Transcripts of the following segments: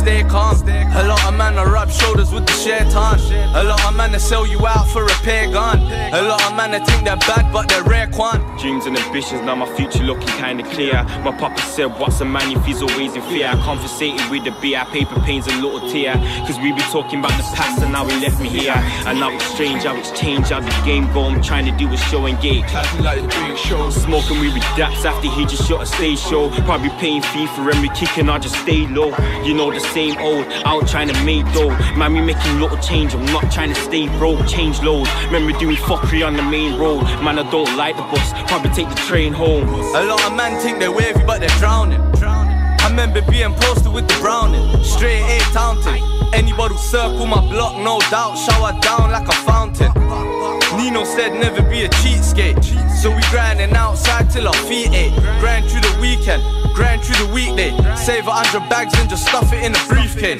stay calm. Rub shoulders with the shaitan. A lot of man sell you out for a pair gun. A lot of man think they're bad, but they're rare quan. Dreams and ambitions, now my future looking kinda clear. My papa said, What's a man if he's always in fear? I conversated with the beer, paper pains a little tear. Cause we be talking about the past and now he left me here. And now it's strange how it's changed, how the game go. I'm trying to do a show and gate. like shows. Smoking weed with Daps after he just shot a stage show. Probably paying fee for every kicking, I just stay low. You know the same old, out trying to make dough. Man, we making little change, I'm not trying to stay broke. Change loads, remember doing fuckery on the main road. Man, I don't like the bus, probably take the train home. A lot of men think they're wavy, but they're drowning. I remember being posted with the browning, straight A taunting. Anybody who circle my block, no doubt, shower down like a fountain. Nino said never be a cheapskate, so we grinding outside till our feet ache. Weekend, grind through the weekday. Save a hundred bags and just stuff it in a briefcase.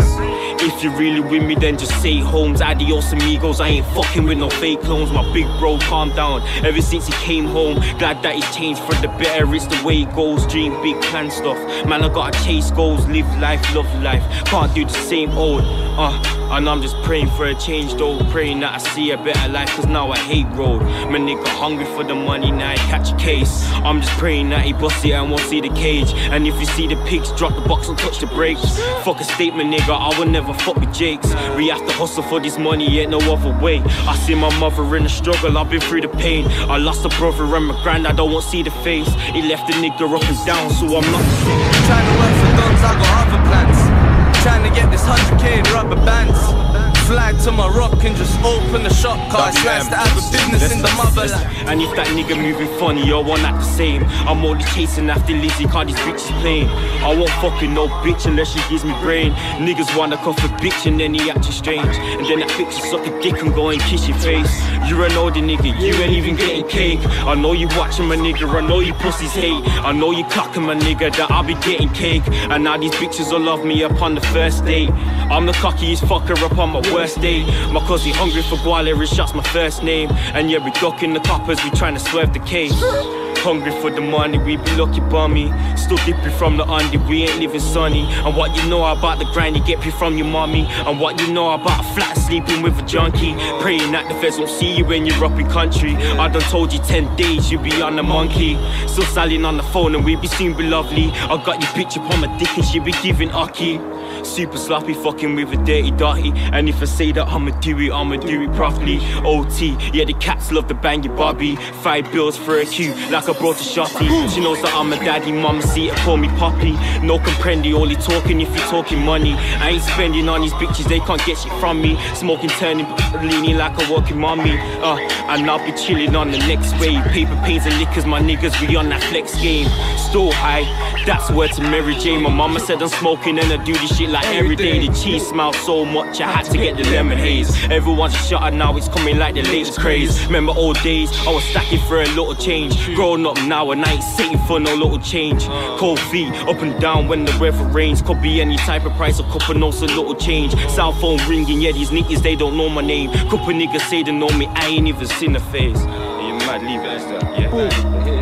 If you really with me, then just say Holmes, adios amigos. I ain't fucking with no fake clones. My big bro, calm down. Ever since he came home, glad that he's changed for the better. It's the way it goes. Dream big plan stuff. Man, I gotta chase goals, live life, love life. Can't do the same old. Uh, and I'm just praying for a change though. Praying that I see a better life, cause now I hate road. My nigga hungry for the money, now I catch a case. I'm just praying that he bust it and won't see the cage. And if you see the pigs, drop the box and touch the brakes. Fuck a statement, nigga, I will never fuck with Jakes. We have to hustle for this money, ain't no other way. I see my mother in the struggle, I've been through the pain. I lost a brother and my granddad, I won't want to see the face. He left the nigga up and down, so I'm not Trying to work for guns, I got other plans. Trying to get this 100k in rubber bands. Fly to Morocco and just open the shop, cause it's nice to have a business in the motherland. And if that nigga moving funny, yo, one not the same. I'm only chasing after Lizzie, cause these bitches playing. I won't fucking no bitch unless she gives me brain. Niggas wanna cuff a bitch and then he acting strange. And then that bitch suck a dick and go and kiss your face. You're an older nigga, you ain't even getting cake. I know you watching my nigga, I know you pussies hate. I know you clocking my nigga that I'll be getting cake. And now these bitches will love me up on the first date. I'm the cockiest fucker up on my worst day. My cousin hungry for guale, his shots my first name. And yeah, we ducking the coppers, we trying to swerve the case. Hungry for the money, we be lucky bummy. Still dipping from the under, we ain't living sunny. And what you know about the grind, you get me from your mommy. And what you know about a flat sleeping with a junkie. Praying that the feds won't see you when you're up in country. I done told you 10 days, you be on the monkey. Still selling on the phone, and we be soon be lovely. I got your picture on my dick, and she be giving ucky. Super sloppy, fucking with a dirty dotty. And if I say that I'ma do it, I'ma do it properly. OT, yeah, the cats love to bang your Bobby. Five bills for a queue, like I brought a shotty. She knows that I'm a daddy, mama see it, call me poppy. No comprendi, only talking if you're talking money. I ain't spending on these bitches, they can't get shit from me. Smoking, turning, leaning like a walking mommy. Uh, and I'll be chilling on the next wave. Paper paints and liquors, my niggas, we on that flex game. Still high, that's word to Mary Jane. My mama said I'm smoking and I do this shit like every day. The cheese smells so much, I had to get the lemon haze. Everyone's shut up now, it's coming like the latest craze. Remember old days, I was stacking for a little change. Growing up now, and I ain't sitting for no little change. Cold feet, up and down when the weather rains. Could be any type of price, a couple notes, a little change. Cell phone ringing, yeah, these niggas, they don't know my name. Couple niggas say they know me, I ain't even seen the face. You might leave it as that, yeah.